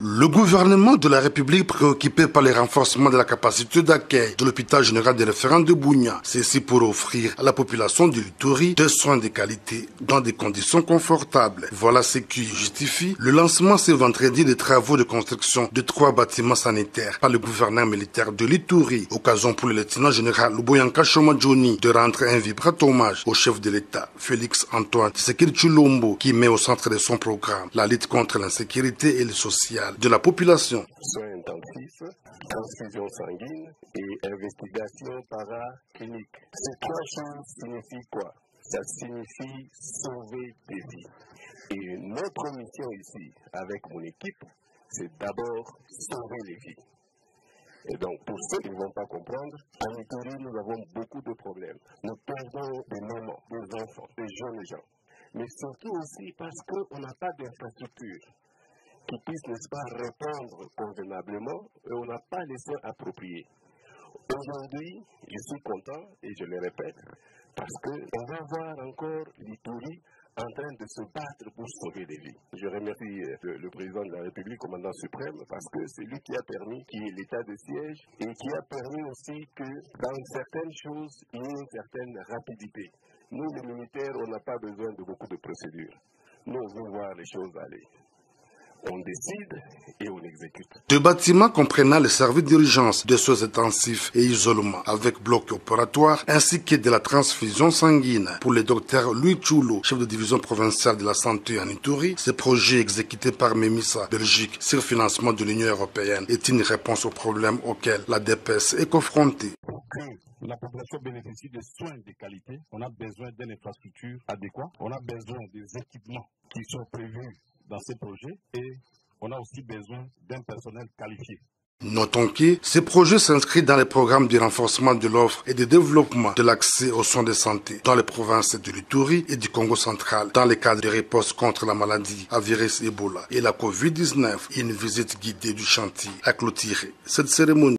Le gouvernement de la République préoccupé par les renforcements de la capacité d'accueil de l'hôpital général des référents de Bougna, ici pour offrir à la population du Littori des soins de qualité dans des conditions confortables. Voilà ce qui justifie le lancement ce vendredi des travaux de construction de trois bâtiments sanitaires par le gouverneur militaire de l'Ituri, occasion pour le lieutenant général Luboyanka Johnny de rendre un vibrant hommage au chef de l'État, Félix Antoine Tshisekedi Chulombo, qui met au centre de son programme la lutte contre l'insécurité et le social de la population. Soins intensifs, transfusion sanguine et investigation paraclinique. Ces trois choses signifient quoi? Ça signifie sauver des vies. Et notre mission ici, avec mon équipe, c'est d'abord sauver les vies. Et donc, pour ceux qui ne vont pas comprendre, en Italie, nous avons beaucoup de problèmes. Nous perdons des mamans, des enfants, des jeunes gens. Mais surtout aussi parce qu'on n'a pas d'infrastructure qui puissent, n'est-ce pas, répondre convenablement et on n'a pas les soins appropriés. Aujourd'hui, je suis content, et je le répète, parce qu'on va voir encore l'Itourie en train de se battre pour sauver des vies. Je remercie euh, le, président de la République, commandant suprême, parce que c'est lui qui a permis qu'il y ait l'état de siège et qui a permis aussi que dans certaines choses, il y ait une certaine rapidité. Nous, les militaires, on n'a pas besoin de beaucoup de procédures. Nous, on veut voir les choses aller on décide et on exécute. Deux bâtiments comprenant le service d'urgence de soins intensifs et isolement avec bloc opératoire ainsi que de la transfusion sanguine pour le docteur Louis Choulo, chef de division provinciale de la santé en Ituri. Ce projet exécuté par MEMISA Belgique sur financement de l'Union européenne est une réponse aux problèmes auxquels la DPS est confrontée. Pour que la population bénéficie de soins de qualité, on a besoin d'une infrastructure adéquate, on a besoin des équipements qui sont prévus dans ces projets et on a aussi besoin d'un personnel qualifié. Notons que ce projet s'inscrit dans le programme du renforcement de l'offre et de développement de l'accès aux soins de santé dans les provinces de l'Ituri et du Congo central dans le cadre de réponse contre la maladie à virus Ebola et la COVID-19. Une visite guidée du chantier a clôturé cette cérémonie.